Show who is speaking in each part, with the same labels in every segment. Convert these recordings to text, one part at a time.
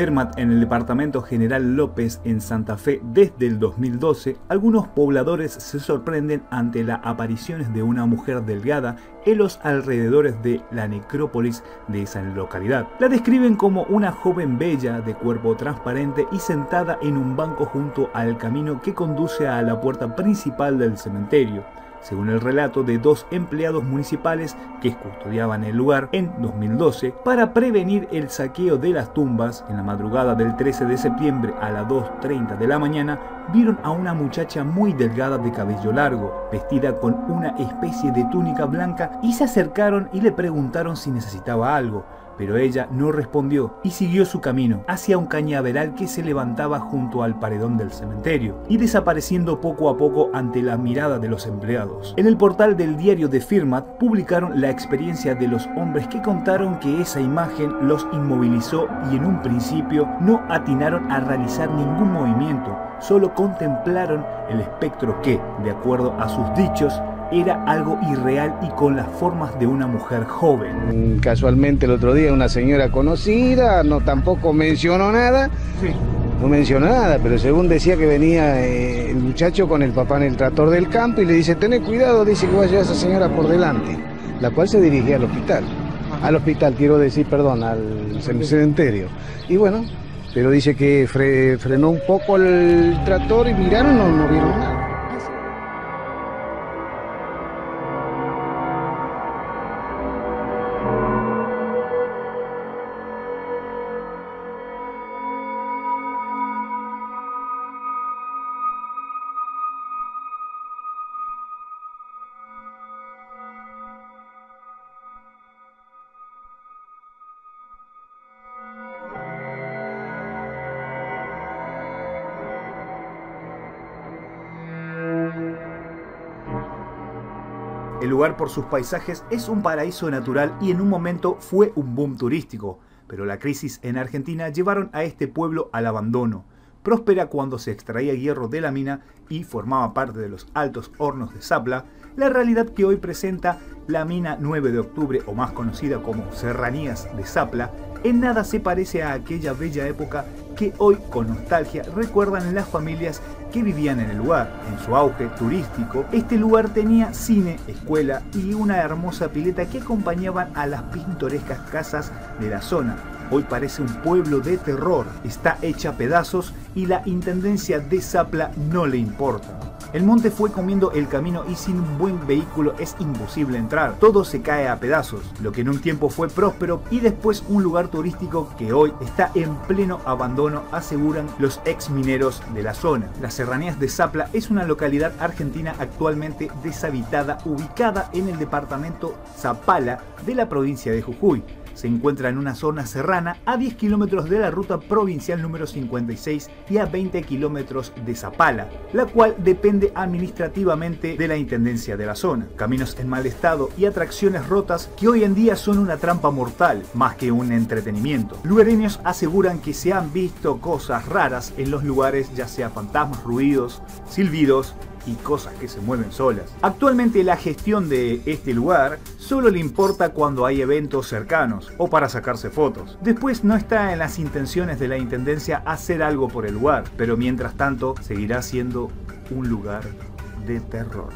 Speaker 1: En el departamento General López en Santa Fe desde el 2012, algunos pobladores se sorprenden ante las apariciones de una mujer delgada en los alrededores de la necrópolis de esa localidad. La describen como una joven bella de cuerpo transparente y sentada en un banco junto al camino que conduce a la puerta principal del cementerio según el relato de dos empleados municipales que custodiaban el lugar en 2012, para prevenir el saqueo de las tumbas, en la madrugada del 13 de septiembre a las 2.30 de la mañana, vieron a una muchacha muy delgada de cabello largo, vestida con una especie de túnica blanca, y se acercaron y le preguntaron si necesitaba algo pero ella no respondió y siguió su camino hacia un cañaveral que se levantaba junto al paredón del cementerio y desapareciendo poco a poco ante la mirada de los empleados. En el portal del diario de Firmat publicaron la experiencia de los hombres que contaron que esa imagen los inmovilizó y en un principio no atinaron a realizar ningún movimiento, solo contemplaron el espectro que, de acuerdo a sus dichos, era algo irreal y con las formas de una mujer joven.
Speaker 2: Mm, casualmente el otro día una señora conocida, no tampoco mencionó nada. No mencionó nada, pero según decía que venía eh, el muchacho con el papá en el tractor del campo y le dice, tené cuidado, dice que va a llevar a esa señora por delante, la cual se dirigía al hospital. Al hospital, quiero decir, perdón, al cementerio. Y bueno, pero dice que frenó un poco el tractor y miraron, no, no vieron nada.
Speaker 1: El lugar por sus paisajes es un paraíso natural y en un momento fue un boom turístico, pero la crisis en Argentina llevaron a este pueblo al abandono. Próspera cuando se extraía hierro de la mina y formaba parte de los altos hornos de Zapla, la realidad que hoy presenta la mina 9 de octubre o más conocida como Serranías de Zapla en nada se parece a aquella bella época que hoy con nostalgia recuerdan las familias que vivían en el lugar. En su auge turístico, este lugar tenía cine, escuela y una hermosa pileta que acompañaban a las pintorescas casas de la zona. Hoy parece un pueblo de terror, está hecha pedazos y la intendencia de Zapla no le importa. El monte fue comiendo el camino y sin un buen vehículo es imposible entrar. Todo se cae a pedazos, lo que en un tiempo fue próspero y después un lugar turístico que hoy está en pleno abandono, aseguran los ex mineros de la zona. Las Serranías de Zapla es una localidad argentina actualmente deshabitada ubicada en el departamento Zapala de la provincia de Jujuy se encuentra en una zona serrana a 10 kilómetros de la ruta provincial número 56 y a 20 kilómetros de Zapala, la cual depende administrativamente de la intendencia de la zona. Caminos en mal estado y atracciones rotas que hoy en día son una trampa mortal más que un entretenimiento. Lugareños aseguran que se han visto cosas raras en los lugares, ya sea fantasmas, ruidos, silbidos, y cosas que se mueven solas. Actualmente la gestión de este lugar solo le importa cuando hay eventos cercanos o para sacarse fotos. Después no está en las intenciones de la Intendencia hacer algo por el lugar, pero mientras tanto seguirá siendo un lugar de terror.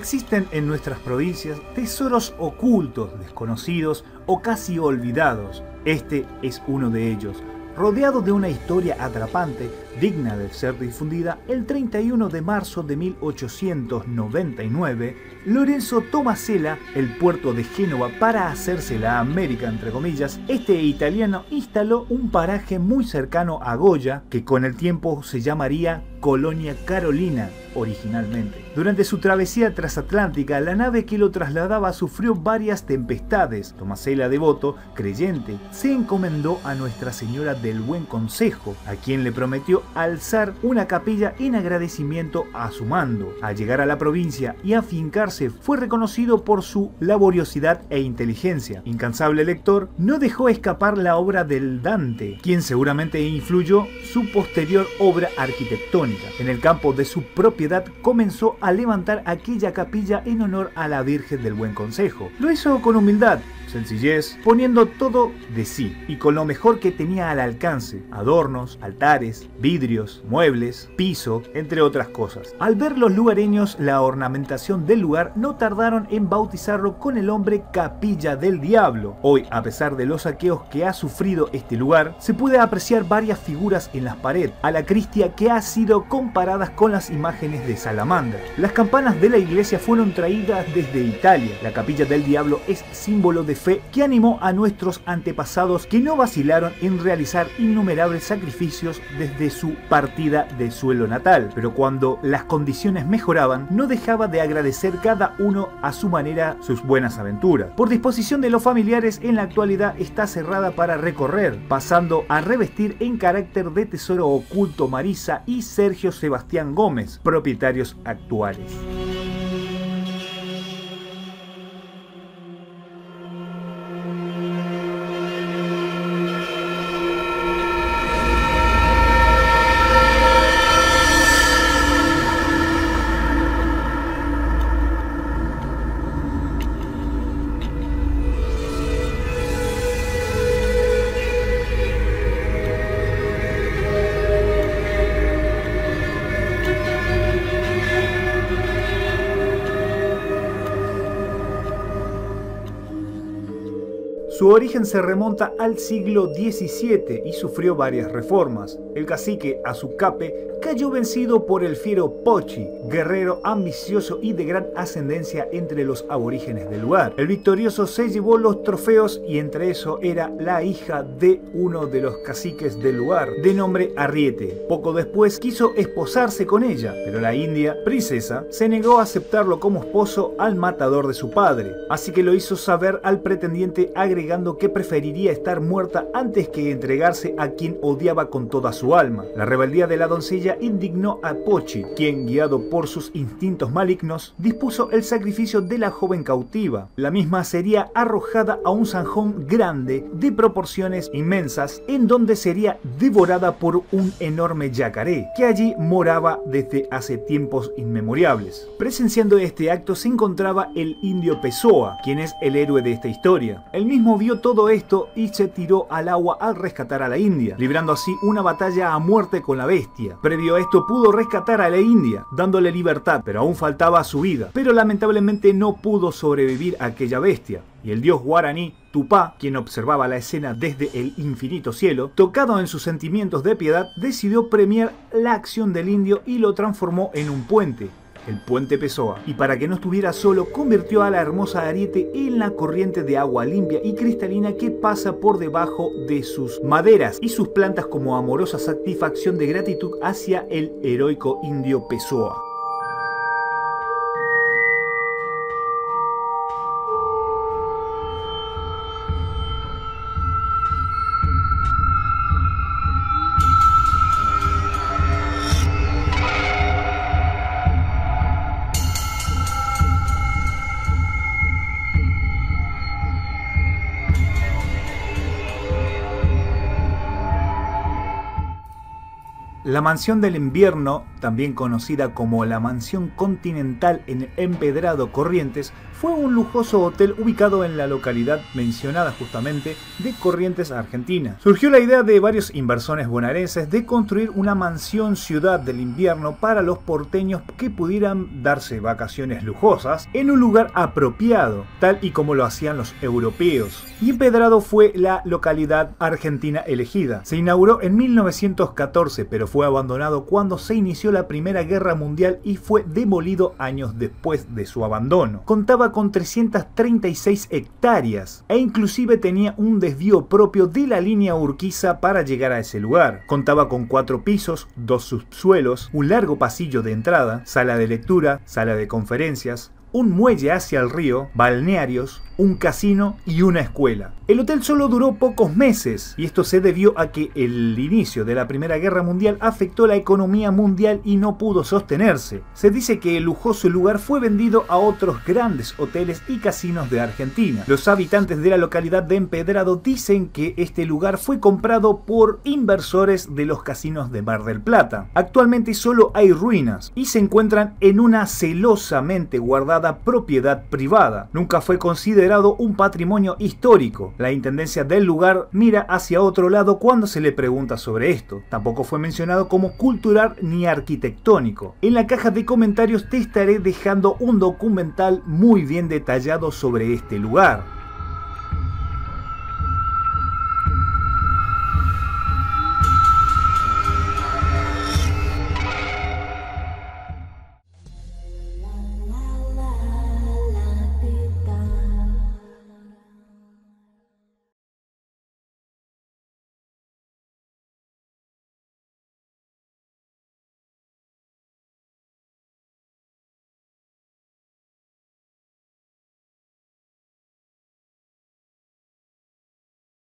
Speaker 1: Existen en nuestras provincias tesoros ocultos, desconocidos o casi olvidados. Este es uno de ellos. Rodeado de una historia atrapante, digna de ser difundida, el 31 de marzo de 1899, Lorenzo Tomasella, el puerto de Génova para hacerse la América, entre comillas, este italiano instaló un paraje muy cercano a Goya, que con el tiempo se llamaría Colonia Carolina originalmente. Durante su travesía transatlántica, la nave que lo trasladaba sufrió varias tempestades. Tomasela devoto, creyente, se encomendó a Nuestra Señora del Buen Consejo, a quien le prometió alzar una capilla en agradecimiento a su mando. Al llegar a la provincia y afincarse, fue reconocido por su laboriosidad e inteligencia. Incansable lector, no dejó escapar la obra del Dante, quien seguramente influyó su posterior obra arquitectónica. En el campo de su propiedad comenzó a levantar aquella capilla en honor a la Virgen del Buen Consejo. Lo hizo con humildad, sencillez, poniendo todo de sí y con lo mejor que tenía al alcance, adornos, altares, vidrios, muebles, piso, entre otras cosas. Al ver los lugareños la ornamentación del lugar, no tardaron en bautizarlo con el nombre Capilla del Diablo. Hoy, a pesar de los saqueos que ha sufrido este lugar, se puede apreciar varias figuras en las paredes, a la cristia que ha sido comparadas con las imágenes de Salamandra. Las campanas de la iglesia fueron traídas desde Italia. La Capilla del Diablo es símbolo de fe que animó a nuestros antepasados que no vacilaron en realizar innumerables sacrificios desde su partida de suelo natal, pero cuando las condiciones mejoraban no dejaba de agradecer cada uno a su manera sus buenas aventuras. Por disposición de los familiares en la actualidad está cerrada para recorrer, pasando a revestir en carácter de tesoro oculto Marisa y Sergio Sebastián Gómez, propietarios actuales. Su origen se remonta al siglo XVII y sufrió varias reformas. El cacique Azucape cayó vencido por el fiero Pochi, guerrero ambicioso y de gran ascendencia entre los aborígenes del lugar. El victorioso se llevó los trofeos y entre eso era la hija de uno de los caciques del lugar, de nombre Arriete. Poco después quiso esposarse con ella, pero la india, princesa, se negó a aceptarlo como esposo al matador de su padre, así que lo hizo saber al pretendiente que preferiría estar muerta antes que entregarse a quien odiaba con toda su alma. La rebeldía de la doncella indignó a Pochi, quien, guiado por sus instintos malignos, dispuso el sacrificio de la joven cautiva. La misma sería arrojada a un zanjón grande de proporciones inmensas, en donde sería devorada por un enorme yacaré, que allí moraba desde hace tiempos inmemoriales. Presenciando este acto se encontraba el indio Pessoa, quien es el héroe de esta historia. Él mismo vio todo esto y se tiró al agua al rescatar a la India, librando así una batalla a muerte con la bestia esto pudo rescatar a la India, dándole libertad, pero aún faltaba su vida. Pero lamentablemente no pudo sobrevivir a aquella bestia. Y el dios guaraní, Tupá, quien observaba la escena desde el infinito cielo, tocado en sus sentimientos de piedad, decidió premiar la acción del indio y lo transformó en un puente, el puente Pessoa, y para que no estuviera solo, convirtió a la hermosa Ariete en la corriente de agua limpia y cristalina que pasa por debajo de sus maderas y sus plantas como amorosa satisfacción de gratitud hacia el heroico indio Pessoa. La mansión del invierno también conocida como la Mansión Continental en Empedrado Corrientes, fue un lujoso hotel ubicado en la localidad mencionada justamente de Corrientes, Argentina. Surgió la idea de varios inversores bonaerenses de construir una mansión ciudad del invierno para los porteños que pudieran darse vacaciones lujosas en un lugar apropiado, tal y como lo hacían los europeos. Y Empedrado fue la localidad argentina elegida. Se inauguró en 1914, pero fue abandonado cuando se inició la Primera Guerra Mundial y fue demolido años después de su abandono. Contaba con 336 hectáreas e inclusive tenía un desvío propio de la línea Urquiza para llegar a ese lugar. Contaba con cuatro pisos, dos subsuelos, un largo pasillo de entrada, sala de lectura, sala de conferencias, un muelle hacia el río, balnearios, un casino y una escuela. El hotel solo duró pocos meses y esto se debió a que el inicio de la Primera Guerra Mundial afectó la economía mundial y no pudo sostenerse. Se dice que el lujoso lugar fue vendido a otros grandes hoteles y casinos de Argentina. Los habitantes de la localidad de Empedrado dicen que este lugar fue comprado por inversores de los casinos de Mar del Plata. Actualmente solo hay ruinas y se encuentran en una celosamente guardada propiedad privada. Nunca fue un patrimonio histórico. La intendencia del lugar mira hacia otro lado cuando se le pregunta sobre esto. Tampoco fue mencionado como cultural ni arquitectónico. En la caja de comentarios te estaré dejando un documental muy bien detallado sobre este lugar.